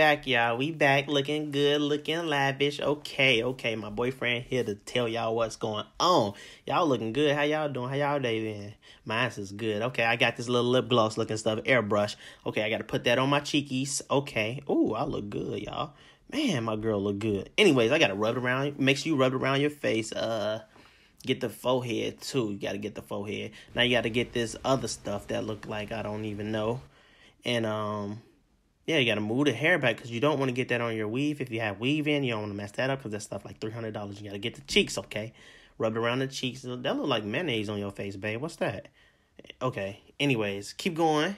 back, y'all. We back looking good, looking lavish. Okay, okay. My boyfriend here to tell y'all what's going on. Y'all looking good. How y'all doing? How y'all day been? Mine's is good. Okay, I got this little lip gloss looking stuff, airbrush. Okay, I got to put that on my cheekies. Okay. Ooh, I look good, y'all. Man, my girl look good. Anyways, I got to rub it around. Make sure you rub it around your face. Uh, get the forehead too. You got to get the forehead. Now you got to get this other stuff that look like I don't even know. And um yeah, you got to move the hair back because you don't want to get that on your weave. If you have weave in, you don't want to mess that up because that stuff like three hundred dollars. You got to get the cheeks, okay? Rub it around the cheeks. That look like mayonnaise on your face, babe. What's that? Okay. Anyways, keep going.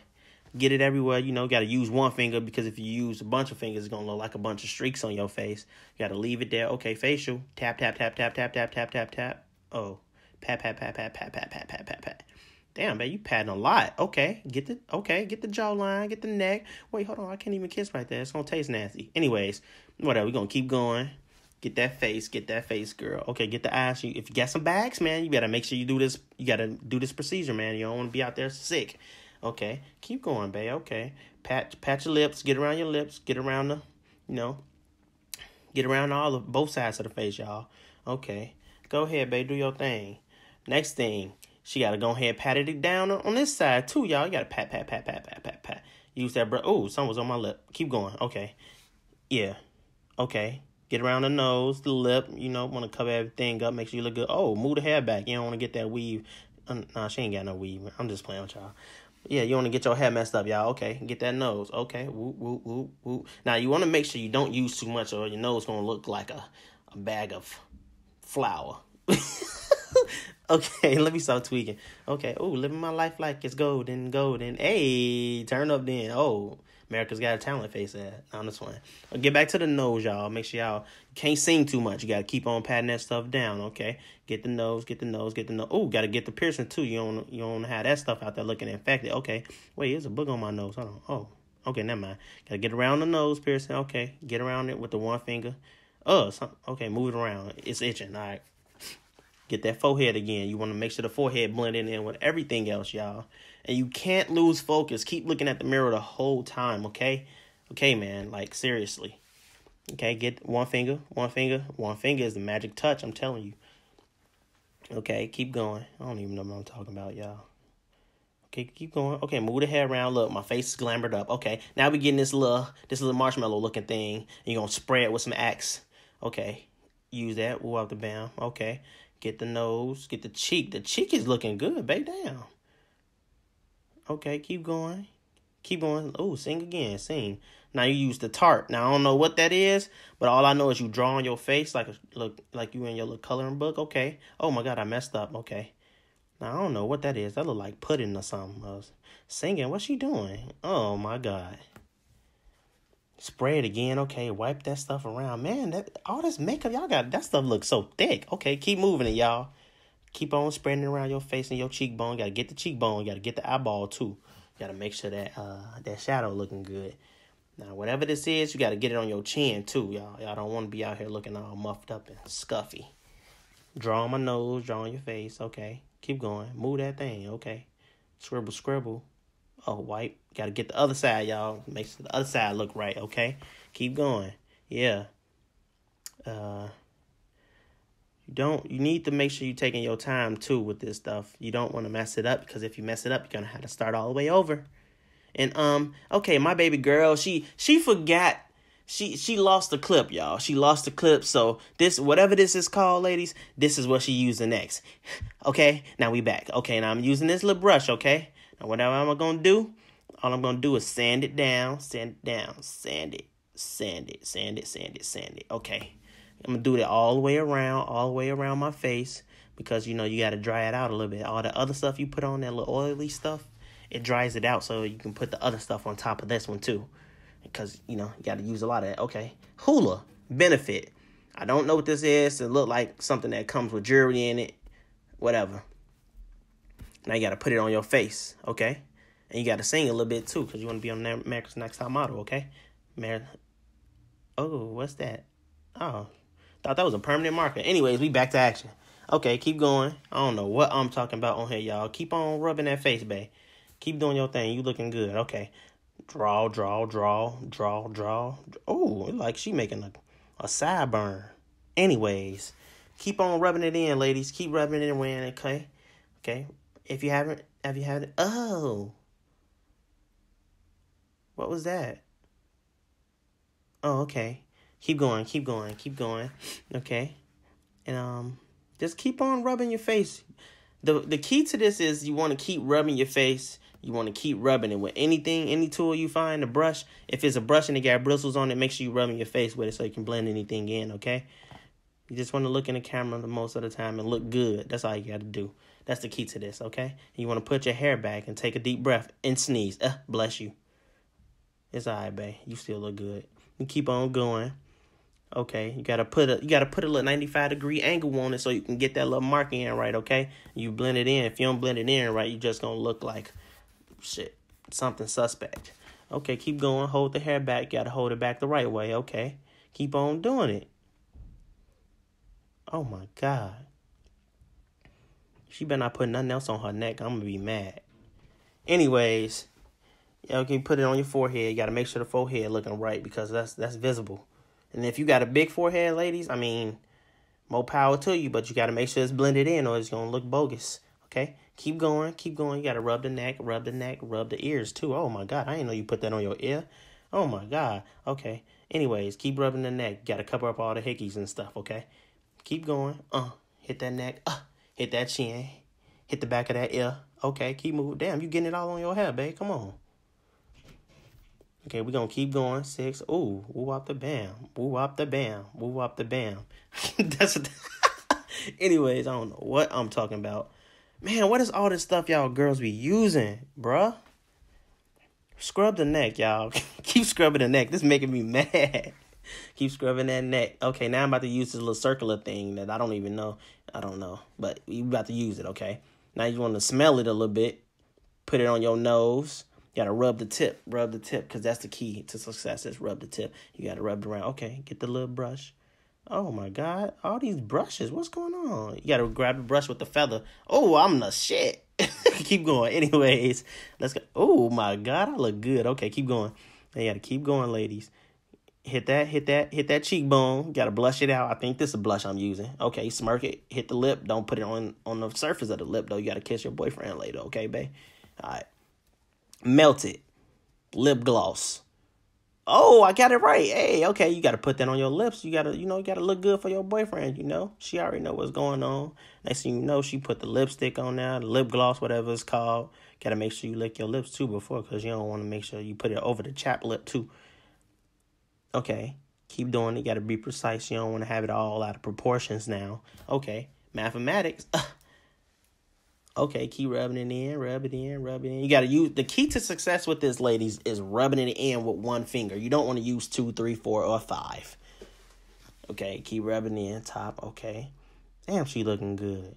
Get it everywhere. You know, got to use one finger because if you use a bunch of fingers, it's gonna look like a bunch of streaks on your face. You got to leave it there. Okay, facial. Tap tap tap tap tap tap tap tap tap. Oh, pat pat pat pat pat pat pat pat pat pat. Damn, man, you patting a lot. Okay, get the okay, get the jawline, get the neck. Wait, hold on, I can't even kiss right there. It's gonna taste nasty. Anyways, whatever. We're gonna keep going. Get that face, get that face, girl. Okay, get the eyes. if you got some bags, man, you gotta make sure you do this. You gotta do this procedure, man. You don't want to be out there sick. Okay, keep going, babe. Okay, pat pat your lips. Get around your lips. Get around the, you know, get around all of both sides of the face, y'all. Okay, go ahead, babe. Do your thing. Next thing she got to go ahead pat it down on this side too, y'all. You got to pat, pat, pat, pat, pat, pat, pat. Use that brush. Oh, something was on my lip. Keep going. Okay. Yeah. Okay. Get around the nose, the lip. You know, want to cover everything up. Make sure you look good. Oh, move the hair back. You don't want to get that weave. Uh, nah, she ain't got no weave. I'm just playing with y'all. Yeah, you want to get your hair messed up, y'all. Okay, get that nose. Okay, whoop, whoop, whoop, whoop. Now, you want to make sure you don't use too much or your nose going to look like a, a bag of flour. Okay, let me stop tweaking. Okay, oh, living my life like it's golden, golden. Hey, turn up then. Oh, America's Got a Talent face that one. I'll get back to the nose, y'all. Make sure y'all can't sing too much. You gotta keep on patting that stuff down. Okay, get the nose, get the nose, get the nose. Oh, gotta get the piercing too. You don't you don't have that stuff out there looking infected. Okay, wait, there's a book on my nose. Hold on. Oh, okay, never mind. Gotta get around the nose piercing. Okay, get around it with the one finger. Oh, okay, move it around. It's itching. All right. Get that forehead again. You want to make sure the forehead blending in with everything else, y'all. And you can't lose focus. Keep looking at the mirror the whole time, okay? Okay, man. Like, seriously. Okay, get one finger, one finger. One finger is the magic touch, I'm telling you. Okay, keep going. I don't even know what I'm talking about, y'all. Okay, keep going. Okay, move the hair around. Look, my face is glamoured up. Okay, now we getting this little this little marshmallow looking thing. And you're gonna spray it with some Axe. Okay. Use that. Woo out the bam. Okay. Get the nose, get the cheek. The cheek is looking good, babe down. Okay, keep going. Keep going. Oh, sing again. Sing. Now you use the Tarte. Now I don't know what that is, but all I know is you draw on your face like a, look like you in your little coloring book. Okay. Oh my god, I messed up. Okay. Now I don't know what that is. That look like pudding or something. Uh, singing. What's she doing? Oh my god. Spray it again. Okay, wipe that stuff around. Man, that all this makeup y'all got, that stuff looks so thick. Okay, keep moving it, y'all. Keep on spreading it around your face and your cheekbone. Gotta get the cheekbone. Gotta get the eyeball too. Gotta make sure that uh that shadow looking good. Now, whatever this is, you gotta get it on your chin too, y'all. Y'all don't want to be out here looking all muffed up and scuffy. Draw on my nose, draw on your face. Okay, keep going. Move that thing. Okay, scribble, scribble. Oh, wipe. Got to get the other side, y'all. Make sure the other side look right, okay? Keep going. Yeah. Uh, you don't, you need to make sure you're taking your time, too, with this stuff. You don't want to mess it up, because if you mess it up, you're to have to start all the way over. And, um, okay, my baby girl, she, she forgot she she lost the clip, y'all. She lost the clip. So this whatever this is called, ladies, this is what she using next. Okay, now we back. Okay, now I'm using this little brush. Okay, now whatever I'm gonna do, all I'm gonna do is sand it down, sand it down, sand it, sand it, sand it, sand it, sand it. Okay. I'm gonna do that all the way around, all the way around my face because you know you gotta dry it out a little bit. All the other stuff you put on that little oily stuff, it dries it out so you can put the other stuff on top of this one too. Because you know you gotta use a lot of that. Okay. Hoola benefit. I don't know what this is. It look like something that comes with jewelry in it. Whatever. Now you gotta put it on your face, okay? And you got to sing a little bit too, because you want to be on America's Next Top Model, okay? Mar- oh, what's that? Oh, thought that was a permanent marker. Anyways, we back to action. Okay, keep going. I don't know what I'm talking about on here, y'all. Keep on rubbing that face, babe. Keep doing your thing. You looking good. Okay. Draw, draw, draw, draw, draw. Oh, like she making a, a sideburn. Anyways, keep on rubbing it in, ladies. Keep rubbing it in, okay? Okay. If you haven't, have you had? Oh. What was that? Oh, okay. Keep going, keep going, keep going. Okay. And um just keep on rubbing your face. The the key to this is you want to keep rubbing your face. You want to keep rubbing it with anything, any tool you find, a brush. If it's a brush and it got bristles on it, make sure you rubbing your face with it so you can blend anything in, okay? You just want to look in the camera the most of the time and look good. That's all you got to do. That's the key to this, okay? You want to put your hair back and take a deep breath and sneeze. Uh, bless you. It's all right, babe. You still look good. You keep on going. Okay, you gotta put a you gotta put a little ninety five degree angle on it so you can get that little mark in right. Okay, you blend it in. If you don't blend it in right, you just gonna look like shit something suspect. Okay, keep going. Hold the hair back. You gotta hold it back the right way. Okay, keep on doing it. Oh my god. She better not put nothing else on her neck. I'm gonna be mad. Anyways, yeah, okay, put it on your forehead. You gotta make sure the forehead looking right because that's that's visible. And if you got a big forehead, ladies, I mean, more power to you, but you gotta make sure it's blended in or it's gonna look bogus. Okay? Keep going, keep going. You gotta rub the neck, rub the neck, rub the ears too. Oh my god, I didn't know you put that on your ear. Oh my god. Okay. Anyways, keep rubbing the neck. You gotta cover up all the hickeys and stuff, okay? Keep going. Uh, hit that neck. Uh, hit that chin. Hit the back of that ear. Okay, keep moving. Damn, you getting it all on your hair, babe. Come on. Okay, we're gonna keep going. Six. Ooh, woo up the bam. Woo up the bam. Woo up the bam. That's what anyways, I don't know what I'm talking about. Man, what is all this stuff y'all girls be using, bruh? Scrub the neck, y'all. keep scrubbing the neck. This making me mad. keep scrubbing that neck. Okay, now I'm about to use this little circular thing that I don't even know. I don't know. But you about to use it, okay? Now you want to smell it a little bit. Put it on your nose. You gotta rub the tip, rub the tip, because that's the key to success. Is rub the tip. You gotta rub it around. Okay, get the little brush. Oh my God, all these brushes. What's going on? You gotta grab the brush with the feather. Oh, I'm the shit. keep going. Anyways, let's go. Oh my God, I look good. Okay, keep going. You gotta keep going, ladies. Hit that, hit that, hit that cheekbone. Gotta blush it out. I think this is a blush I'm using. Okay, smirk it. Hit the lip. Don't put it on on the surface of the lip though. You gotta kiss your boyfriend later. Okay, babe. All right Melt it. lip gloss. Oh, I got it right. Hey, okay, you got to put that on your lips. You got to, you know, you got to look good for your boyfriend, you know. She already know what's going on. Next thing you know, she put the lipstick on now, the lip gloss, whatever it's called. Got to make sure you lick your lips too before because you don't want to make sure you put it over the chap lip too. Okay, keep doing it. You got to be precise. You don't want to have it all out of proportions now. Okay, mathematics. Okay, keep rubbing it in, rub it in, rub it in. You gotta use the key to success with this, ladies, is rubbing it in with one finger. You don't want to use two, three, four, or five. Okay, keep rubbing in top. Okay, damn, she looking good.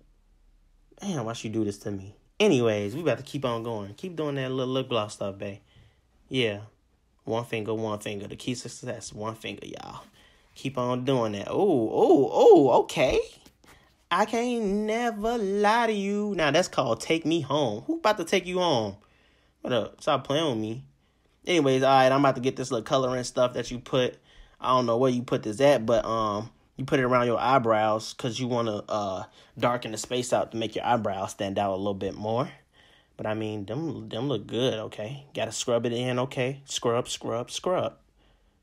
Damn, why she do this to me? Anyways, we about to keep on going. Keep doing that little lip gloss stuff, babe. Yeah, one finger, one finger. The key to success, one finger, y'all. Keep on doing that. Oh, oh, oh. Okay. I can't never lie to you. Now that's called take me home. Who about to take you home? What up? Stop playing with me. Anyways, all right, I'm about to get this little coloring stuff that you put. I don't know where you put this at, but um, you put it around your eyebrows because you want to uh darken the space out to make your eyebrows stand out a little bit more. But I mean, them them look good. Okay, gotta scrub it in. Okay, scrub, scrub, scrub.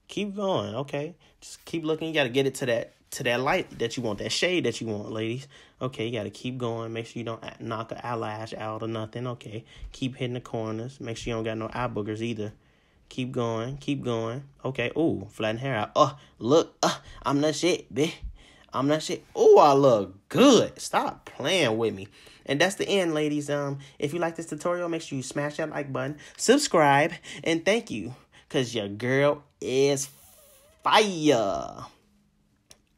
Keep going. Okay, just keep looking. You gotta get it to that to that light that you want, that shade that you want, ladies. Okay, you got to keep going. Make sure you don't knock an eyelash out or nothing. Okay, keep hitting the corners. Make sure you don't got no eye boogers either. Keep going, keep going. Okay, ooh, flatten hair out. Oh, look, uh, I'm not shit, bitch. I'm not shit. Oh, I look good. Stop playing with me. And that's the end, ladies. Um, if you like this tutorial, make sure you smash that like button, subscribe, and thank you. Cause your girl is fire.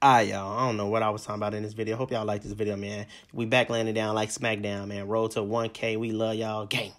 Alright, y'all. I don't know what I was talking about in this video. Hope y'all like this video, man. We back landing down like SmackDown, man. Roll to 1K. We love y'all. Gang.